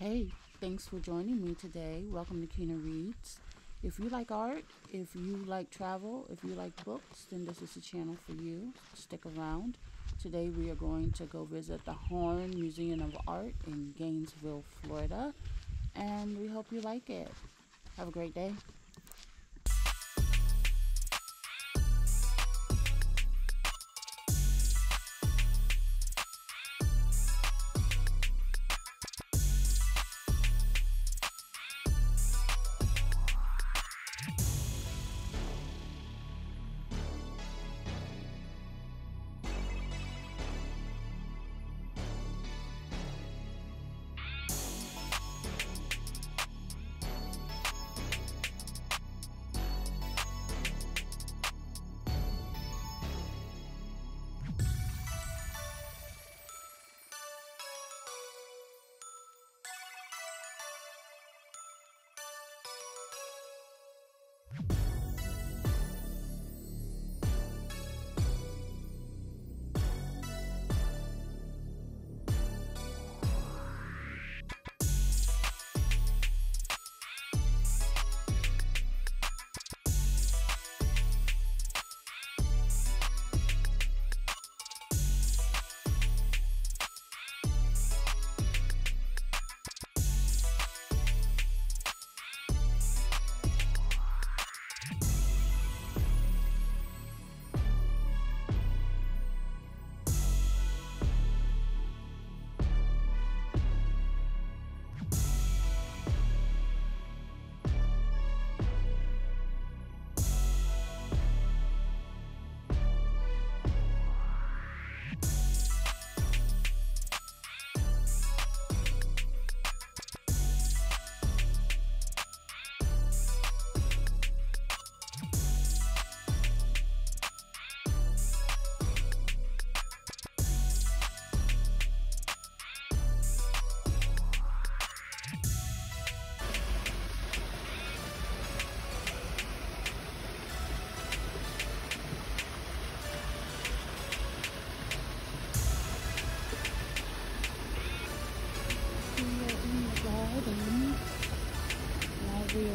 Hey, thanks for joining me today. Welcome to Kena Reads. If you like art, if you like travel, if you like books, then this is the channel for you. Stick around. Today we are going to go visit the Harn Museum of Art in Gainesville, Florida, and we hope you like it. Have a great day.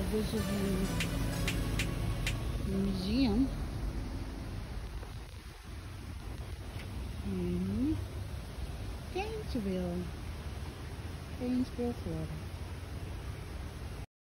While we are visiting the museum. Mm -hmm. Gainesville, Gainesville, Florida.